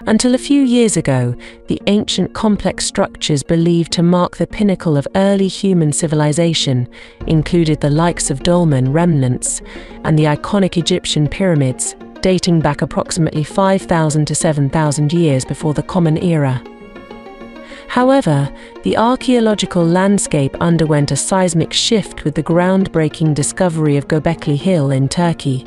Until a few years ago, the ancient complex structures believed to mark the pinnacle of early human civilization included the likes of dolmen remnants and the iconic Egyptian pyramids, dating back approximately 5,000 to 7,000 years before the Common Era. However, the archaeological landscape underwent a seismic shift with the groundbreaking discovery of Göbekli Hill in Turkey.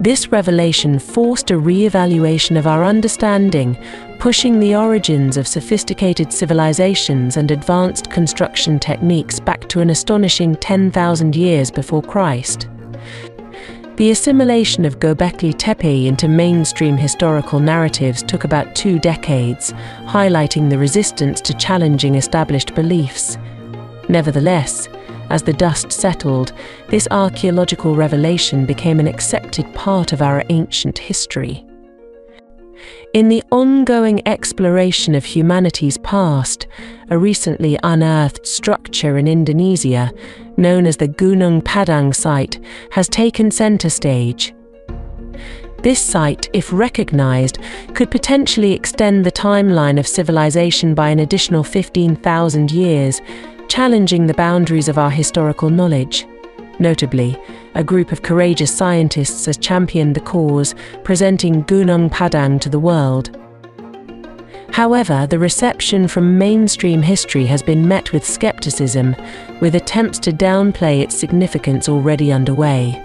This revelation forced a re-evaluation of our understanding, pushing the origins of sophisticated civilizations and advanced construction techniques back to an astonishing 10,000 years before Christ. The assimilation of Göbekli Tepe into mainstream historical narratives took about two decades, highlighting the resistance to challenging established beliefs. Nevertheless, as the dust settled, this archaeological revelation became an accepted part of our ancient history. In the ongoing exploration of humanity's past, a recently unearthed structure in Indonesia, known as the Gunung Padang site, has taken center stage. This site, if recognized, could potentially extend the timeline of civilization by an additional 15,000 years, challenging the boundaries of our historical knowledge. Notably, a group of courageous scientists has championed the cause, presenting Gunung Padang to the world. However, the reception from mainstream history has been met with skepticism, with attempts to downplay its significance already underway.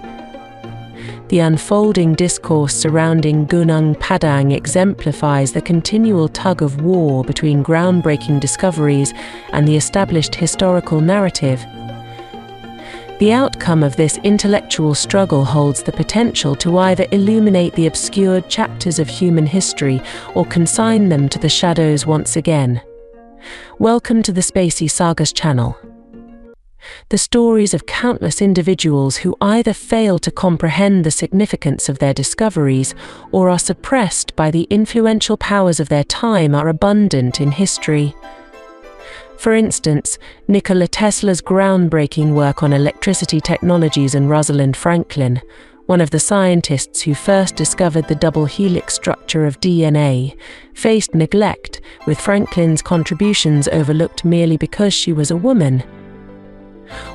The unfolding discourse surrounding Gunung Padang exemplifies the continual tug of war between groundbreaking discoveries and the established historical narrative the outcome of this intellectual struggle holds the potential to either illuminate the obscured chapters of human history or consign them to the shadows once again. Welcome to the Spacey Sagas channel. The stories of countless individuals who either fail to comprehend the significance of their discoveries or are suppressed by the influential powers of their time are abundant in history. For instance, Nikola Tesla's groundbreaking work on electricity technologies and Rosalind Franklin, one of the scientists who first discovered the double helix structure of DNA, faced neglect, with Franklin's contributions overlooked merely because she was a woman.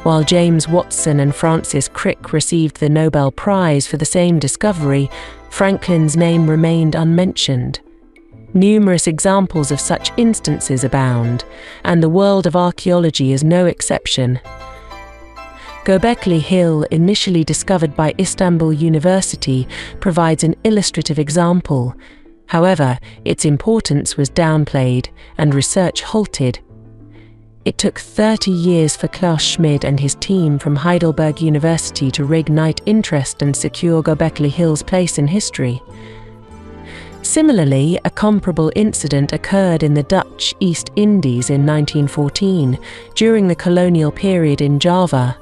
While James Watson and Francis Crick received the Nobel Prize for the same discovery, Franklin's name remained unmentioned. Numerous examples of such instances abound, and the world of archaeology is no exception. Göbekli Hill, initially discovered by Istanbul University, provides an illustrative example. However, its importance was downplayed and research halted. It took 30 years for Klaus Schmidt and his team from Heidelberg University to reignite interest and secure Göbekli Hill's place in history. Similarly, a comparable incident occurred in the Dutch East Indies in 1914 during the colonial period in Java.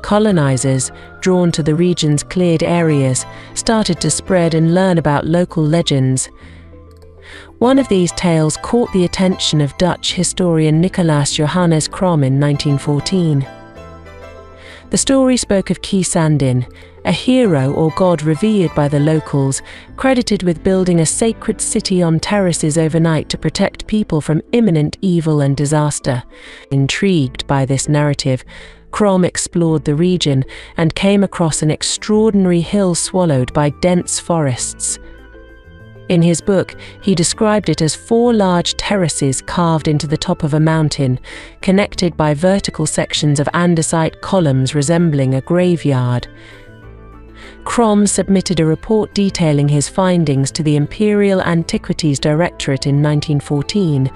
Colonizers, drawn to the region's cleared areas, started to spread and learn about local legends. One of these tales caught the attention of Dutch historian Nicolaas Johannes Krom in 1914. The story spoke of Sandin, a hero or god revered by the locals, credited with building a sacred city on terraces overnight to protect people from imminent evil and disaster. Intrigued by this narrative, Krom explored the region and came across an extraordinary hill swallowed by dense forests. In his book, he described it as four large terraces carved into the top of a mountain, connected by vertical sections of andesite columns resembling a graveyard. Krom submitted a report detailing his findings to the Imperial Antiquities Directorate in 1914,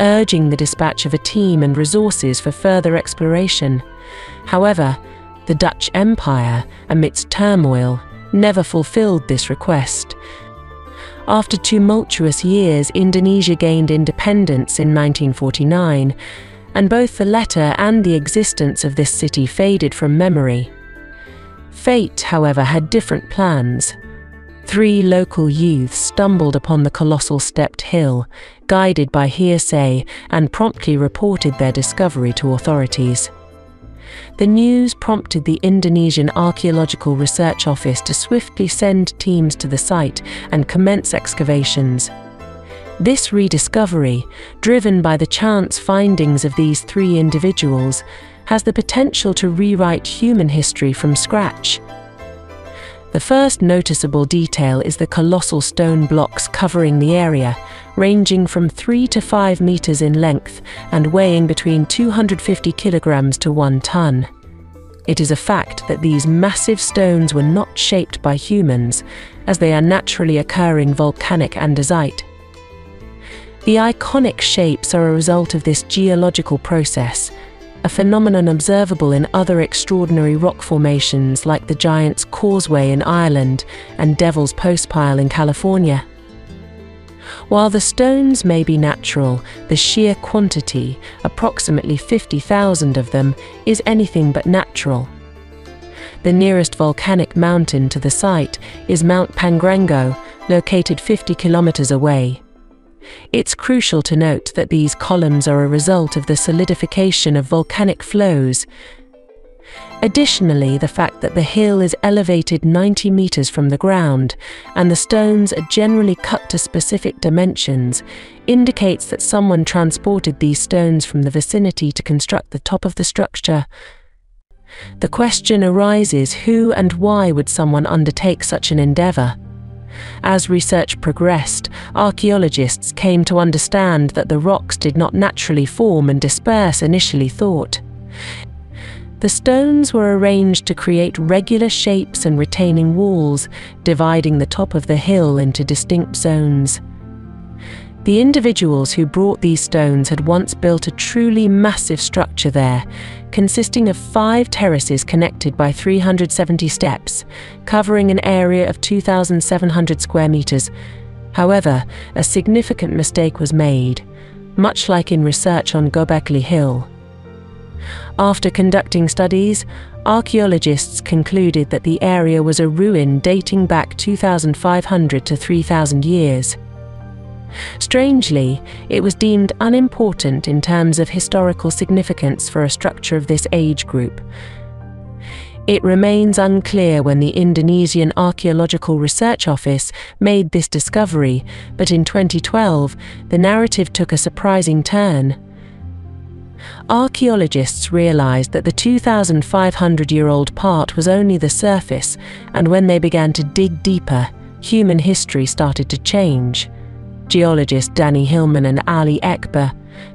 urging the dispatch of a team and resources for further exploration. However, the Dutch Empire, amidst turmoil, never fulfilled this request, after tumultuous years, Indonesia gained independence in 1949, and both the letter and the existence of this city faded from memory. Fate, however, had different plans. Three local youths stumbled upon the colossal stepped hill, guided by hearsay, and promptly reported their discovery to authorities. The news prompted the Indonesian Archaeological Research Office to swiftly send teams to the site and commence excavations. This rediscovery, driven by the chance findings of these three individuals, has the potential to rewrite human history from scratch. The first noticeable detail is the colossal stone blocks covering the area, ranging from 3 to 5 meters in length and weighing between 250 kilograms to 1 ton. It is a fact that these massive stones were not shaped by humans, as they are naturally occurring volcanic andesite. The iconic shapes are a result of this geological process, a phenomenon observable in other extraordinary rock formations like the Giant's Causeway in Ireland and Devil's Postpile in California. While the stones may be natural, the sheer quantity, approximately 50,000 of them, is anything but natural. The nearest volcanic mountain to the site is Mount Pangrango, located 50 kilometers away. It's crucial to note that these columns are a result of the solidification of volcanic flows. Additionally, the fact that the hill is elevated 90 meters from the ground and the stones are generally cut to specific dimensions indicates that someone transported these stones from the vicinity to construct the top of the structure. The question arises who and why would someone undertake such an endeavour? As research progressed, archaeologists came to understand that the rocks did not naturally form and disperse initially thought. The stones were arranged to create regular shapes and retaining walls, dividing the top of the hill into distinct zones. The individuals who brought these stones had once built a truly massive structure there, consisting of five terraces connected by 370 steps, covering an area of 2,700 square metres. However, a significant mistake was made, much like in research on Göbekli Hill. After conducting studies, archaeologists concluded that the area was a ruin dating back 2,500 to 3,000 years. Strangely, it was deemed unimportant in terms of historical significance for a structure of this age group. It remains unclear when the Indonesian Archaeological Research Office made this discovery, but in 2012, the narrative took a surprising turn. Archaeologists realized that the 2,500 year old part was only the surface, and when they began to dig deeper, human history started to change geologist Danny Hilman and Ali Akbar,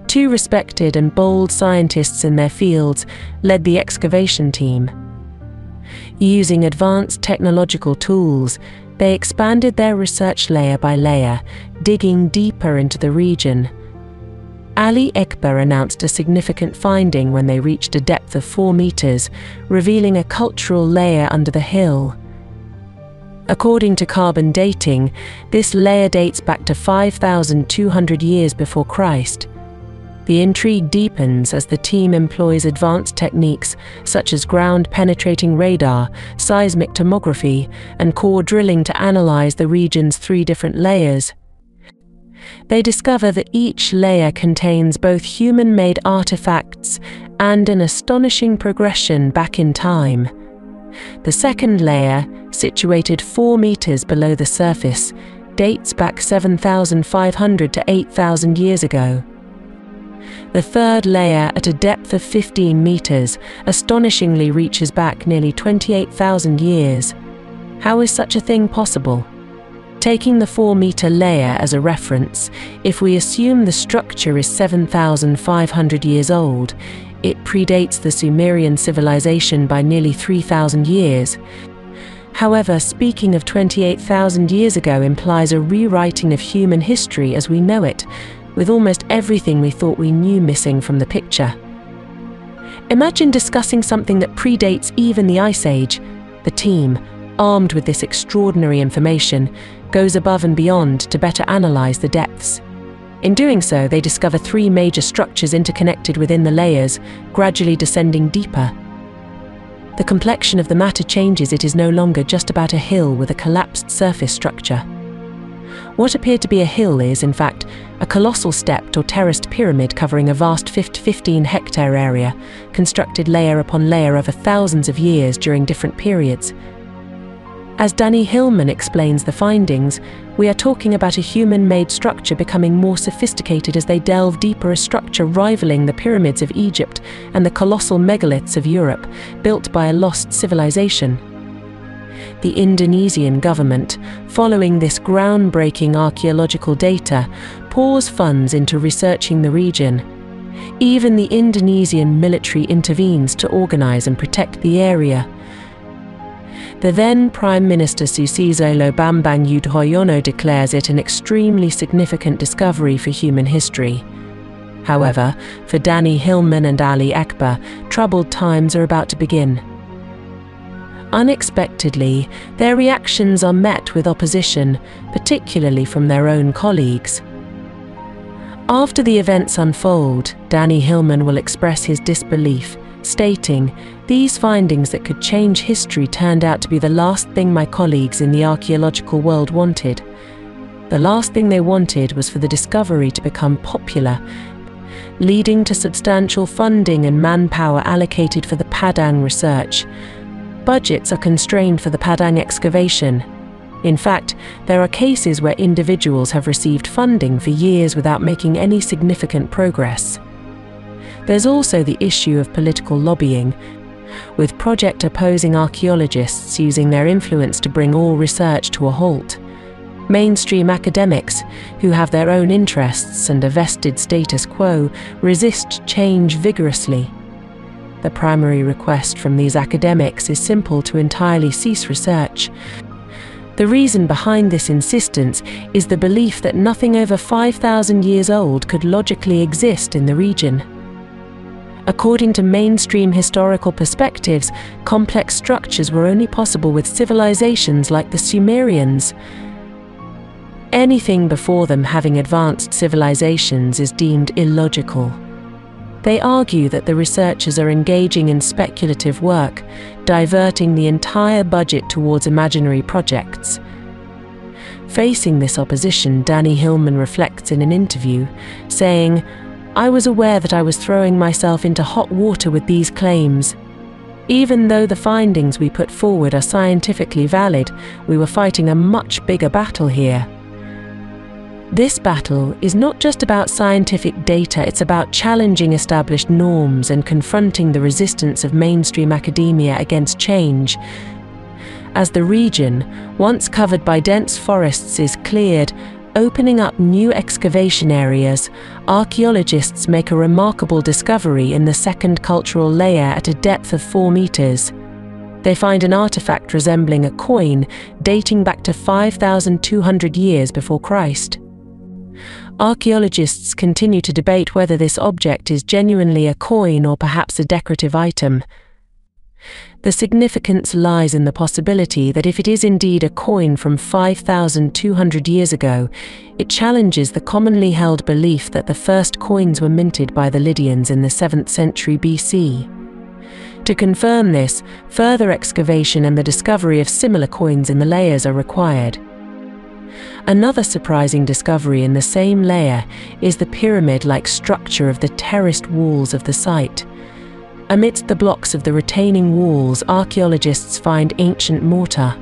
two respected and bold scientists in their fields, led the excavation team. Using advanced technological tools, they expanded their research layer by layer, digging deeper into the region. Ali Akbar announced a significant finding when they reached a depth of 4 meters, revealing a cultural layer under the hill. According to carbon dating, this layer dates back to 5,200 years before Christ. The intrigue deepens as the team employs advanced techniques such as ground penetrating radar, seismic tomography, and core drilling to analyze the region's three different layers. They discover that each layer contains both human made artifacts and an astonishing progression back in time. The second layer, situated 4 metres below the surface, dates back 7,500 to 8,000 years ago. The third layer, at a depth of 15 metres, astonishingly reaches back nearly 28,000 years. How is such a thing possible? Taking the 4 metre layer as a reference, if we assume the structure is 7,500 years old, it predates the Sumerian civilization by nearly 3,000 years. However, speaking of 28,000 years ago implies a rewriting of human history as we know it, with almost everything we thought we knew missing from the picture. Imagine discussing something that predates even the Ice Age. The team, armed with this extraordinary information, goes above and beyond to better analyse the depths. In doing so, they discover three major structures interconnected within the layers, gradually descending deeper. The complexion of the matter changes, it is no longer just about a hill with a collapsed surface structure. What appeared to be a hill is, in fact, a colossal stepped or terraced pyramid covering a vast 15 hectare area, constructed layer upon layer over thousands of years during different periods. As Danny Hilman explains the findings, we are talking about a human made structure becoming more sophisticated as they delve deeper, a structure rivaling the pyramids of Egypt and the colossal megaliths of Europe, built by a lost civilization. The Indonesian government, following this groundbreaking archaeological data, pours funds into researching the region. Even the Indonesian military intervenes to organize and protect the area the then Prime Minister Susilo Bambang Yudhoyono declares it an extremely significant discovery for human history. However, for Danny Hilman and Ali Akbar, troubled times are about to begin. Unexpectedly, their reactions are met with opposition, particularly from their own colleagues. After the events unfold, Danny Hilman will express his disbelief stating, These findings that could change history turned out to be the last thing my colleagues in the archaeological world wanted. The last thing they wanted was for the discovery to become popular, leading to substantial funding and manpower allocated for the Padang research. Budgets are constrained for the Padang excavation. In fact, there are cases where individuals have received funding for years without making any significant progress. There's also the issue of political lobbying, with project opposing archaeologists using their influence to bring all research to a halt. Mainstream academics, who have their own interests and a vested status quo, resist change vigorously. The primary request from these academics is simple to entirely cease research. The reason behind this insistence is the belief that nothing over 5,000 years old could logically exist in the region. According to mainstream historical perspectives, complex structures were only possible with civilizations like the Sumerians. Anything before them having advanced civilizations is deemed illogical. They argue that the researchers are engaging in speculative work, diverting the entire budget towards imaginary projects. Facing this opposition, Danny Hilman reflects in an interview, saying, I was aware that I was throwing myself into hot water with these claims. Even though the findings we put forward are scientifically valid, we were fighting a much bigger battle here. This battle is not just about scientific data, it's about challenging established norms and confronting the resistance of mainstream academia against change. As the region, once covered by dense forests, is cleared, opening up new excavation areas, archaeologists make a remarkable discovery in the second cultural layer at a depth of 4 meters. They find an artifact resembling a coin dating back to 5,200 years before Christ. Archaeologists continue to debate whether this object is genuinely a coin or perhaps a decorative item. The significance lies in the possibility that if it is indeed a coin from 5,200 years ago, it challenges the commonly held belief that the first coins were minted by the Lydians in the 7th century BC. To confirm this, further excavation and the discovery of similar coins in the layers are required. Another surprising discovery in the same layer is the pyramid-like structure of the terraced walls of the site. Amidst the blocks of the retaining walls, archaeologists find ancient mortar.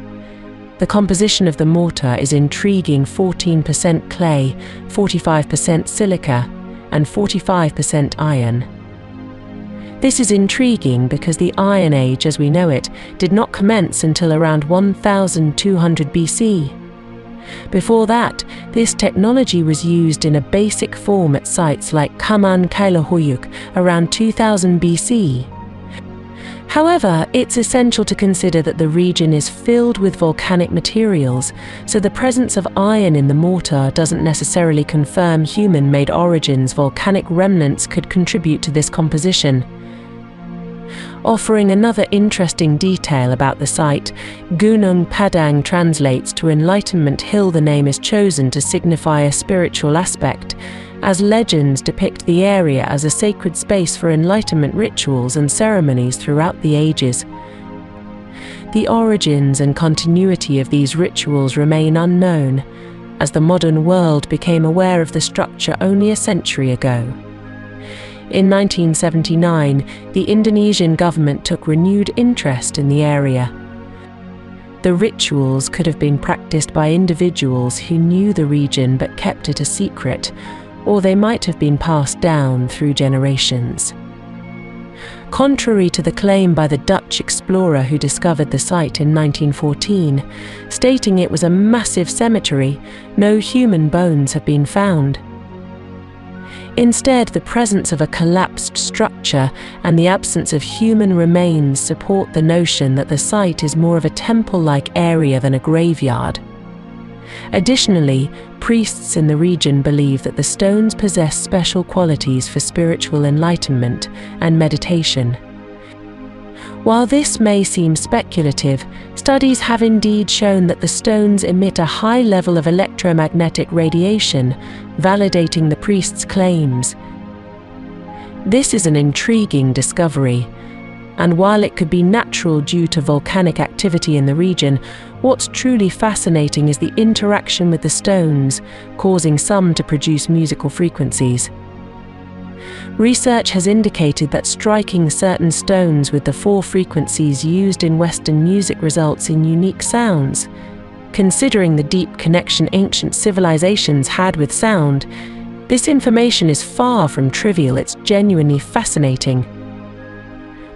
The composition of the mortar is intriguing 14% clay, 45% silica, and 45% iron. This is intriguing because the Iron Age as we know it did not commence until around 1200 BC. Before that, this technology was used in a basic form at sites like Kaman Kalehöyük around 2000 BC. However, it's essential to consider that the region is filled with volcanic materials, so the presence of iron in the mortar doesn't necessarily confirm human-made origins volcanic remnants could contribute to this composition. Offering another interesting detail about the site, Gunung Padang translates to Enlightenment Hill. The name is chosen to signify a spiritual aspect, as legends depict the area as a sacred space for enlightenment rituals and ceremonies throughout the ages. The origins and continuity of these rituals remain unknown, as the modern world became aware of the structure only a century ago. In 1979, the Indonesian government took renewed interest in the area. The rituals could have been practiced by individuals who knew the region but kept it a secret, or they might have been passed down through generations. Contrary to the claim by the Dutch explorer who discovered the site in 1914, stating it was a massive cemetery, no human bones have been found. Instead, the presence of a collapsed structure and the absence of human remains support the notion that the site is more of a temple like area than a graveyard. Additionally, priests in the region believe that the stones possess special qualities for spiritual enlightenment and meditation. While this may seem speculative, studies have indeed shown that the stones emit a high level of electromagnetic radiation, validating the priest's claims. This is an intriguing discovery, and while it could be natural due to volcanic activity in the region, what's truly fascinating is the interaction with the stones, causing some to produce musical frequencies. Research has indicated that striking certain stones with the four frequencies used in Western music results in unique sounds. Considering the deep connection ancient civilizations had with sound, this information is far from trivial, it's genuinely fascinating.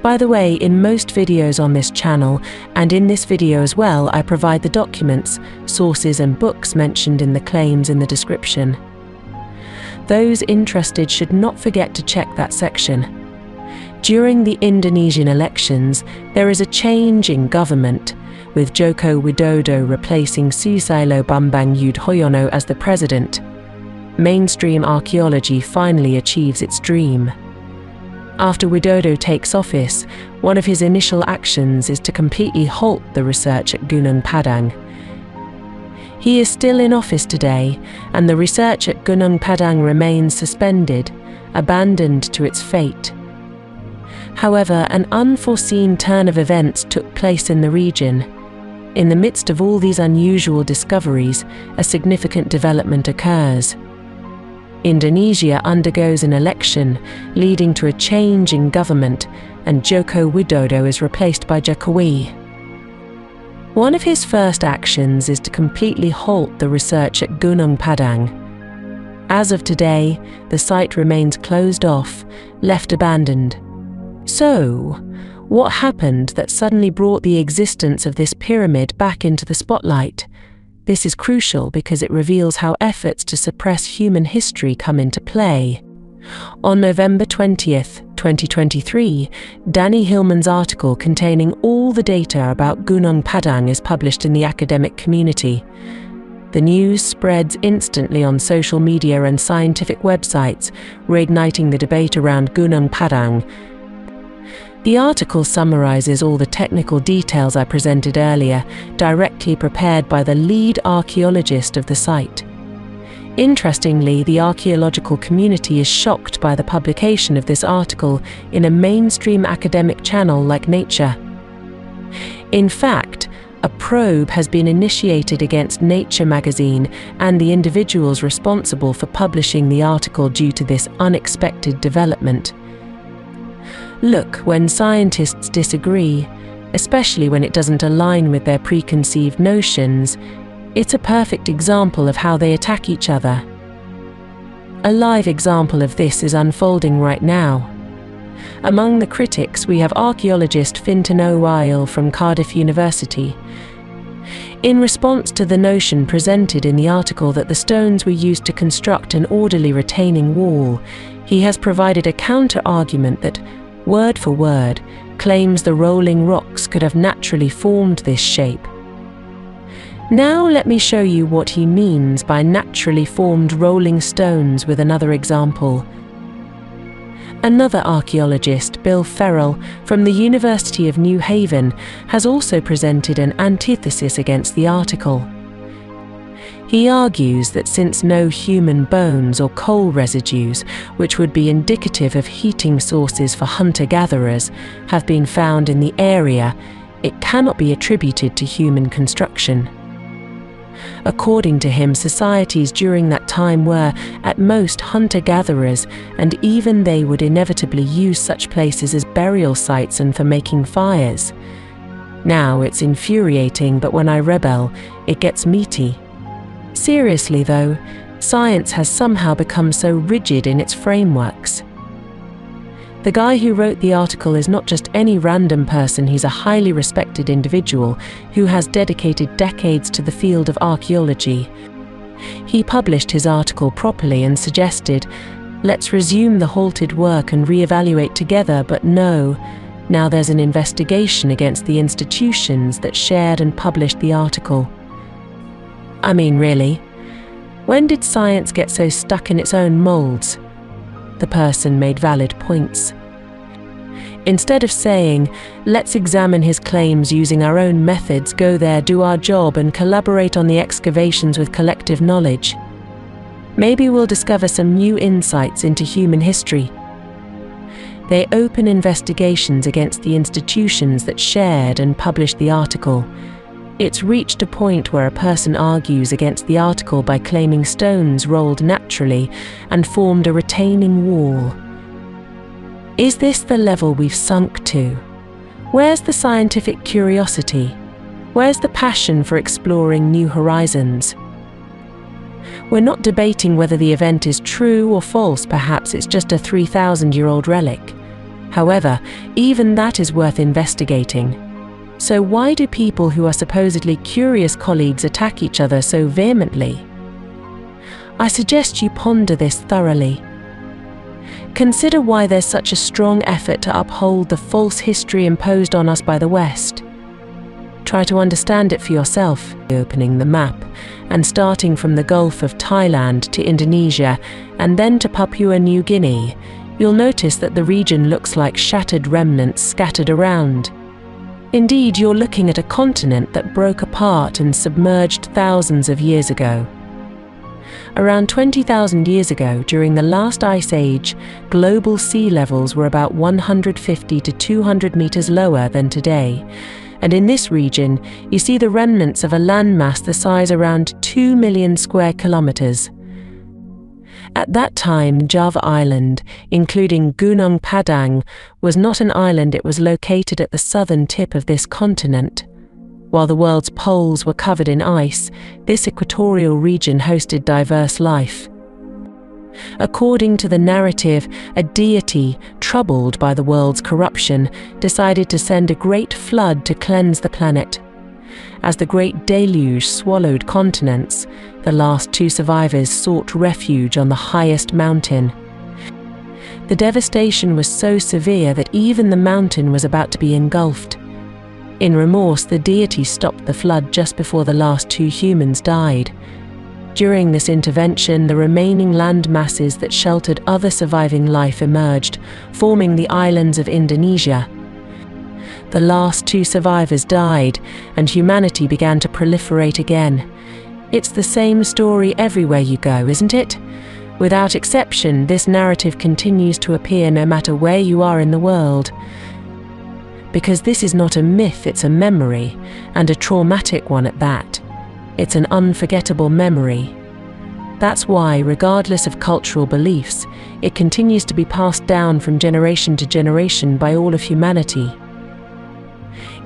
By the way, in most videos on this channel, and in this video as well, I provide the documents, sources and books mentioned in the claims in the description. Those interested should not forget to check that section. During the Indonesian elections, there is a change in government, with Joko Widodo replacing Susilo Bambang Yudhoyono as the president. Mainstream archaeology finally achieves its dream. After Widodo takes office, one of his initial actions is to completely halt the research at Gunung Padang. He is still in office today, and the research at Gunung Padang remains suspended, abandoned to its fate. However, an unforeseen turn of events took place in the region. In the midst of all these unusual discoveries, a significant development occurs. Indonesia undergoes an election, leading to a change in government, and Joko Widodo is replaced by Jokowi. One of his first actions is to completely halt the research at Gunung Padang. As of today, the site remains closed off, left abandoned. So, what happened that suddenly brought the existence of this pyramid back into the spotlight? This is crucial because it reveals how efforts to suppress human history come into play. On November 20th, 2023, Danny Hilman's article containing all the data about Gunung Padang is published in the academic community. The news spreads instantly on social media and scientific websites, reigniting the debate around Gunung Padang, the article summarizes all the technical details I presented earlier, directly prepared by the lead archaeologist of the site. Interestingly, the archaeological community is shocked by the publication of this article in a mainstream academic channel like Nature. In fact, a probe has been initiated against Nature magazine and the individuals responsible for publishing the article due to this unexpected development. Look, when scientists disagree, especially when it doesn't align with their preconceived notions, it's a perfect example of how they attack each other. A live example of this is unfolding right now. Among the critics, we have archaeologist Fintan O'Wyl from Cardiff University. In response to the notion presented in the article that the stones were used to construct an orderly retaining wall, he has provided a counter argument that word for word, claims the rolling rocks could have naturally formed this shape. Now let me show you what he means by naturally formed rolling stones with another example. Another archaeologist, Bill Farley, from the University of New Haven, has also presented an antithesis against the article. He argues that since no human bones or coal residues, which would be indicative of heating sources for hunter gatherers, have been found in the area, it cannot be attributed to human construction. According to him, societies during that time were, at most, hunter gatherers, and even they would inevitably use such places as burial sites and for making fires. Now it's infuriating, but when I rebel, it gets meaty. Seriously, though, science has somehow become so rigid in its frameworks. The guy who wrote the article is not just any random person, he's a highly respected individual who has dedicated decades to the field of archaeology. He published his article properly and suggested, let's resume the halted work and re-evaluate together, but no, now there's an investigation against the institutions that shared and published the article. I mean, really, when did science get so stuck in its own moulds? The person made valid points. Instead of saying, let's examine his claims using our own methods, go there, do our job, and collaborate on the excavations with collective knowledge, maybe we'll discover some new insights into human history. They open investigations against the institutions that shared and published the article, it's reached a point where a person argues against the article by claiming stones rolled naturally and formed a retaining wall. Is this the level we've sunk to? Where's the scientific curiosity? Where's the passion for exploring new horizons? We're not debating whether the event is true or false, perhaps it's just a 3,000 year old relic. However, even that is worth investigating. So why do people who are supposedly curious colleagues attack each other so vehemently? I suggest you ponder this thoroughly. Consider why there's such a strong effort to uphold the false history imposed on us by the West. Try to understand it for yourself, opening the map and starting from the Gulf of Thailand to Indonesia and then to Papua New Guinea. You'll notice that the region looks like shattered remnants scattered around. Indeed, you're looking at a continent that broke apart and submerged thousands of years ago. Around 20,000 years ago, during the last ice age, global sea levels were about 150 to 200 meters lower than today. And in this region, you see the remnants of a landmass the size around 2 million square kilometers. At that time, Java Island, including Gunung Padang, was not an island, it was located at the southern tip of this continent. While the world's poles were covered in ice, this equatorial region hosted diverse life. According to the narrative, a deity, troubled by the world's corruption, decided to send a great flood to cleanse the planet. As the Great Deluge swallowed continents, the last two survivors sought refuge on the highest mountain. The devastation was so severe that even the mountain was about to be engulfed. In remorse, the deity stopped the flood just before the last two humans died. During this intervention, the remaining land masses that sheltered other surviving life emerged, forming the islands of Indonesia the last two survivors died, and humanity began to proliferate again. It's the same story everywhere you go, isn't it? Without exception, this narrative continues to appear no matter where you are in the world. Because this is not a myth, it's a memory, and a traumatic one at that. It's an unforgettable memory. That's why, regardless of cultural beliefs, it continues to be passed down from generation to generation by all of humanity.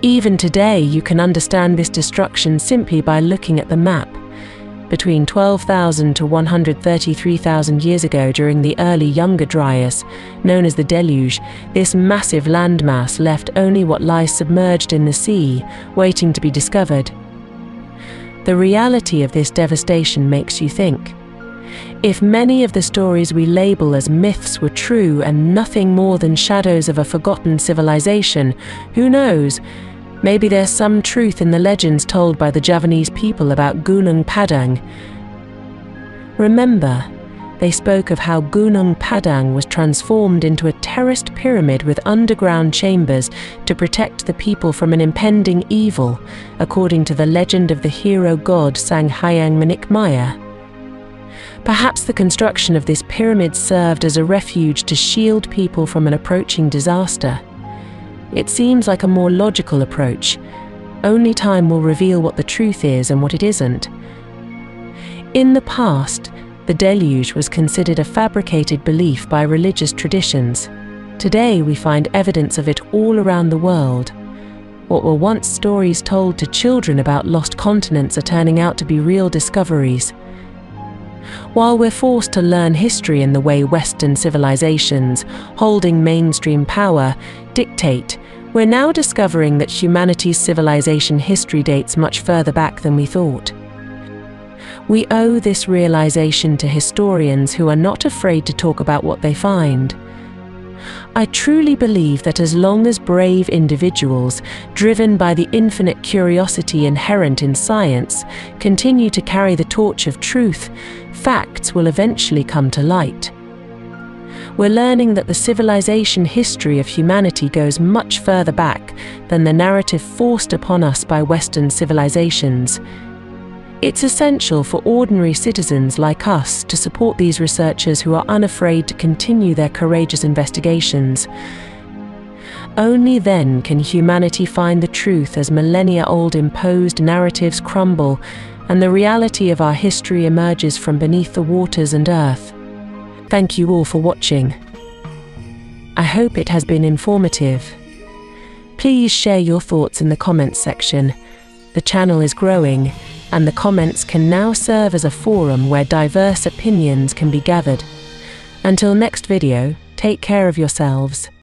Even today, you can understand this destruction simply by looking at the map. Between 12,000 to 133,000 years ago, during the early Younger Dryas, known as the Deluge, this massive landmass left only what lies submerged in the sea, waiting to be discovered. The reality of this devastation makes you think. If many of the stories we label as myths were true and nothing more than shadows of a forgotten civilization, who knows? Maybe there's some truth in the legends told by the Javanese people about Gunung Padang. Remember, they spoke of how Gunung Padang was transformed into a terraced pyramid with underground chambers to protect the people from an impending evil, according to the legend of the hero god Sanghyang Manikmaya. Perhaps the construction of this pyramid served as a refuge to shield people from an approaching disaster. It seems like a more logical approach. Only time will reveal what the truth is and what it isn't. In the past, the deluge was considered a fabricated belief by religious traditions. Today, we find evidence of it all around the world. What were once stories told to children about lost continents are turning out to be real discoveries. While we're forced to learn history in the way Western civilizations, holding mainstream power, dictate, we're now discovering that humanity's civilization history dates much further back than we thought. We owe this realization to historians who are not afraid to talk about what they find. I truly believe that as long as brave individuals, driven by the infinite curiosity inherent in science, continue to carry the torch of truth, facts will eventually come to light. We're learning that the civilization history of humanity goes much further back than the narrative forced upon us by Western civilizations. It's essential for ordinary citizens like us to support these researchers who are unafraid to continue their courageous investigations. Only then can humanity find the truth as millennia old imposed narratives crumble and the reality of our history emerges from beneath the waters and earth. Thank you all for watching. I hope it has been informative. Please share your thoughts in the comments section. The channel is growing and the comments can now serve as a forum where diverse opinions can be gathered. Until next video, take care of yourselves.